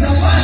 It's a.